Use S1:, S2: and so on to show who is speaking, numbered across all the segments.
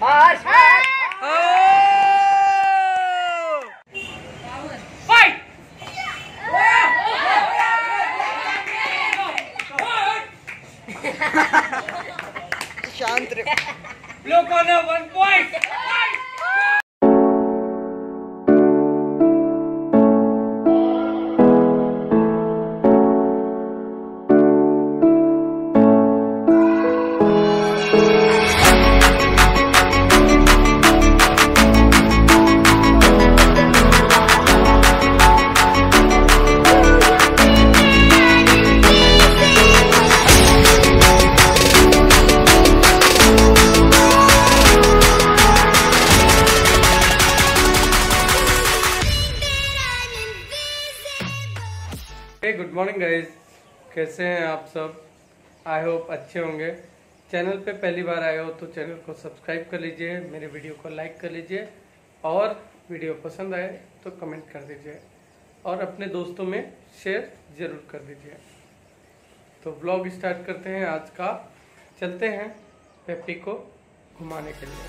S1: March! Good morning guys. कैसे हैं आप सब? आई होप अच्छे होंगे। चैनल पे पहली बार आए हो तो चैनल को सब्सक्राइब कर लीजिए, मेरे वीडियो को लाइक कर लीजिए, और वीडियो पसंद आए तो कमेंट कर दीजिए, और अपने दोस्तों में शेयर ज़रूर कर दीजिए। तो ब्लॉग स्टार्ट करते हैं आज का। चलते हैं पेप्पी को घुमाने के लिए।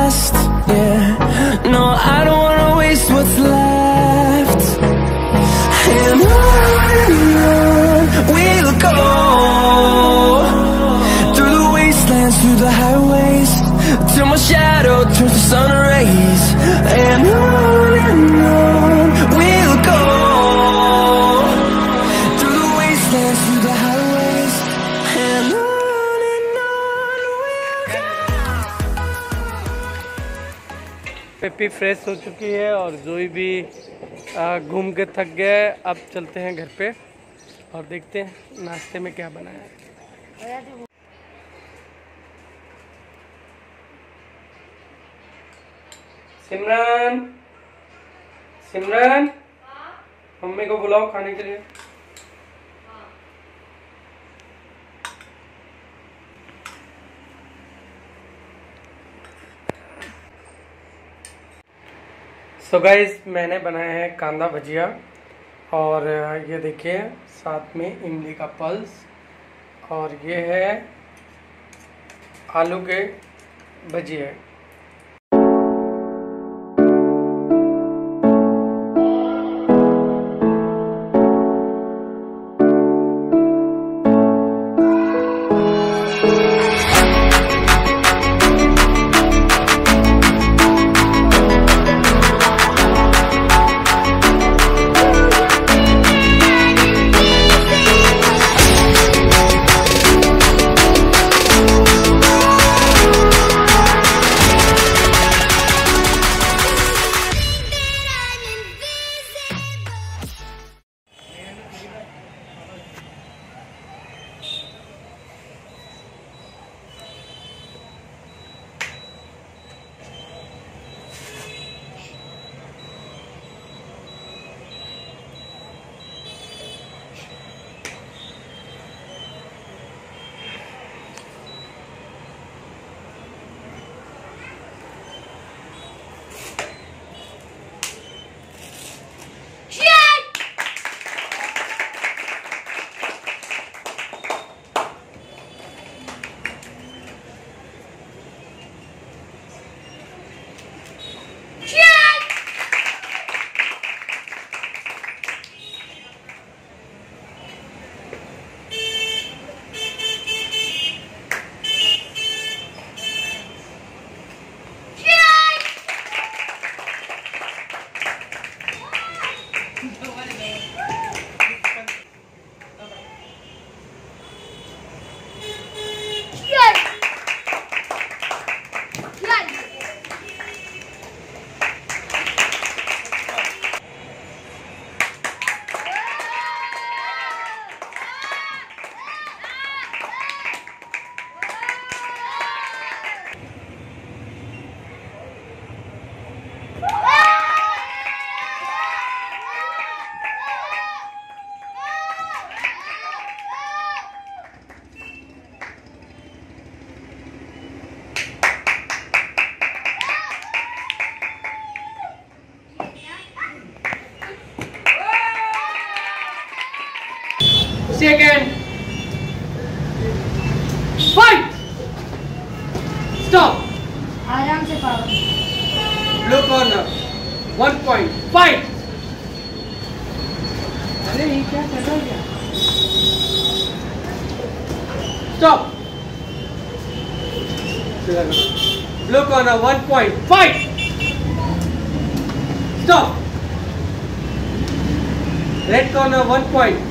S1: Peppy fresh हो चुकी है और जोई भी घूम के थक है। अब चलते हैं घर पे और देखते हैं नाश्ते में क्या बनाया है। सिमरन सिमरन, मम्मी को बुलाओ खाने के लिए। सो so गाइज़ मैंने बनाया है कांदा भजिया और ये देखिए, साथ में इमली का पल्स और ये है आलू के भजिए। Again, Fight! Stop.
S2: आराम से पाओ.
S1: Blue corner. One point. Fight. अरे ये क्या कर
S2: Stop.
S1: Blue corner. One point. Fight. Stop. Red corner. One point.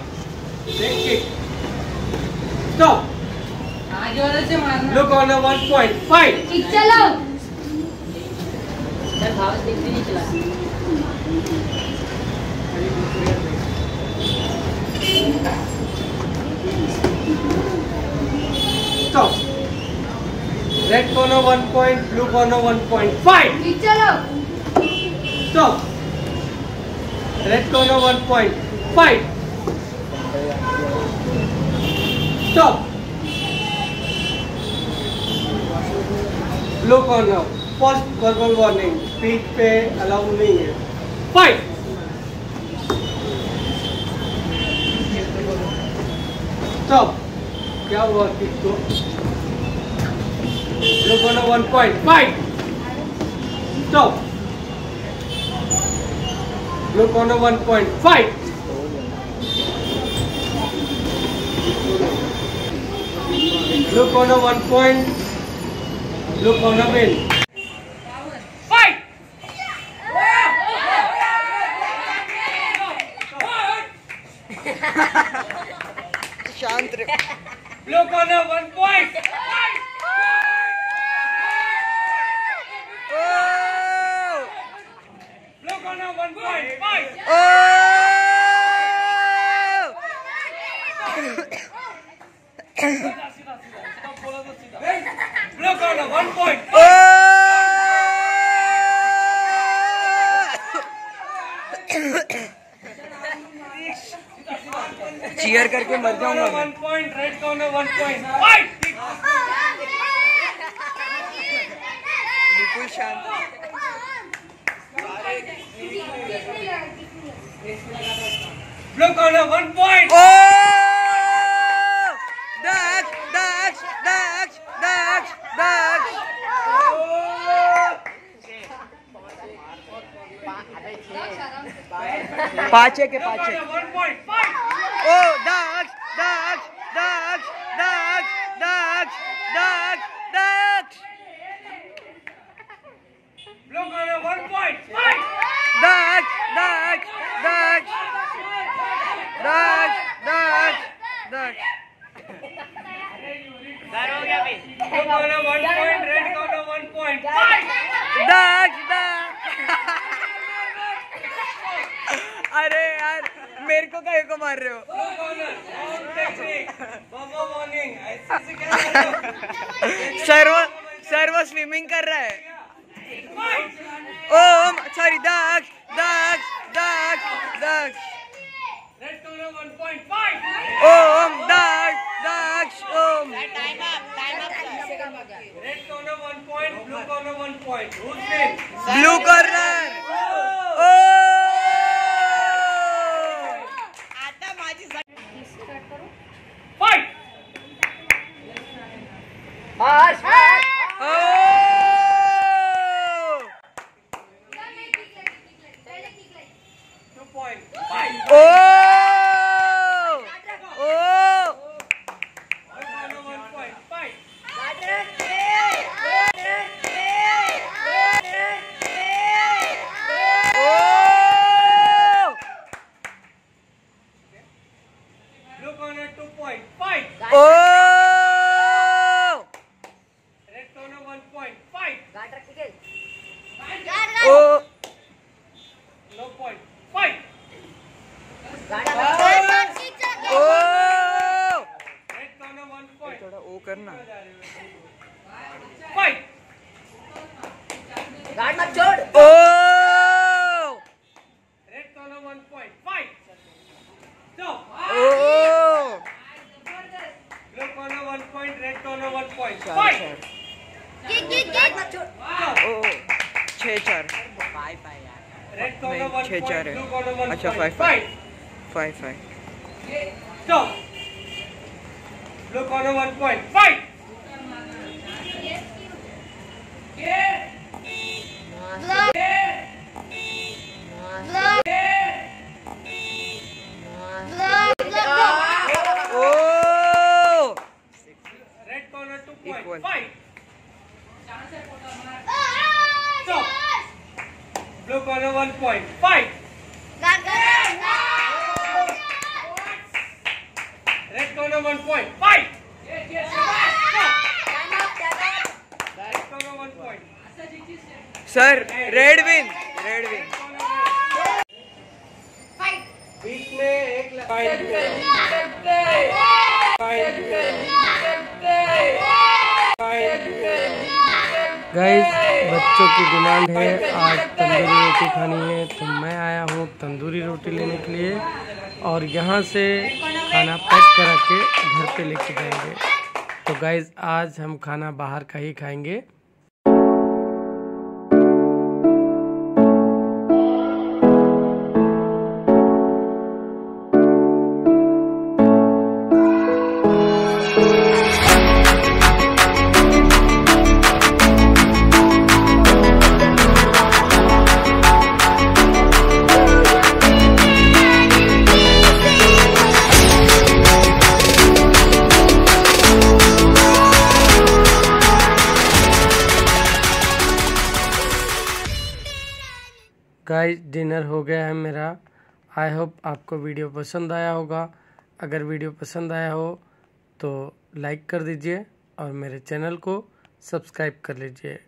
S2: Stop.
S3: Look on the one point.
S1: Fight. Kick 1.5. Stop. Red corner one point, blue corner
S2: one point.
S1: Stop. Red corner one point. Fight. Stop low corner first carbon warning speed पे allow नहीं है. Fight stop क्या हुआ किस को low corner one point five stop low corner one point five Look on a one point. Look on a win. Fight!
S4: Look
S1: on a one point. Fight! Oh! Look on the one point. Fight! Oh!
S4: Cheer करके मर जाऊँगा
S1: one point red corner one
S4: point शांत। Blue corner one point पाचे के पाचे. ओ दक्ष दक्ष दक्ष दक्ष दक्ष दक्ष दक्ष. दक्ष दक्ष दक्ष दक्ष दक्ष दक्ष
S1: corner one point. Red corner one point. Fight.
S4: दक्ष दक्ष अरे यार मेरे को कई को मार रहे हो। सर्व सर्व स्विमिंग कर रहा है। ओम सॉरी
S1: दग दग दग दग।
S4: ओम दग दग ओम। Blue corner
S1: blue
S4: corner
S1: Fight.
S4: ओ
S1: Two point. Fight.
S4: ओ ओ
S1: Red corner one point. Fight.
S4: ओ
S1: Blue corner two point. Fight.
S4: ओ
S1: वन पॉइंट
S4: थोड़ा वो करना
S1: फाइट
S2: गार्ड मत छोड़
S4: ओ
S1: red corner one point fight stop
S4: ओ
S1: blue corner one point red corner one point
S4: चार
S1: फाइट
S4: चार
S2: गार्ड मत छोड़
S1: स्टॉप
S4: ओ छः चार
S1: रेड कॉर्नर
S4: नहीं,
S1: वन
S4: छह चार
S1: पॉइंट
S4: है।
S1: ब्लू कॉर्नर वन
S4: अच्छा,
S1: point
S4: five, five.
S1: Fight
S4: five five
S1: stop blue corner one point fight
S4: ओ
S1: red corner two
S4: Equal.
S1: Point fight stop blue corner one point fight red corner
S4: sir red win red win
S1: बीच में एक fight guys बच्चों की demand है आज तंदूरी रोटी खानी है तो मैं आया हूँ तंदूरी रोटी लेने के लिए। और यहाँ से खाना पैक करा के घर पे लेके जाएँगे। तो गाइज़ आज हम खाना बाहर का ही खाएँगे। गाइस डिनर हो गया है मेरा। आई होप आपको वीडियो पसंद आया होगा। अगर वीडियो पसंद आया हो तो लाइक कर दीजिए और मेरे चैनल को सब्सक्राइब कर लीजिए।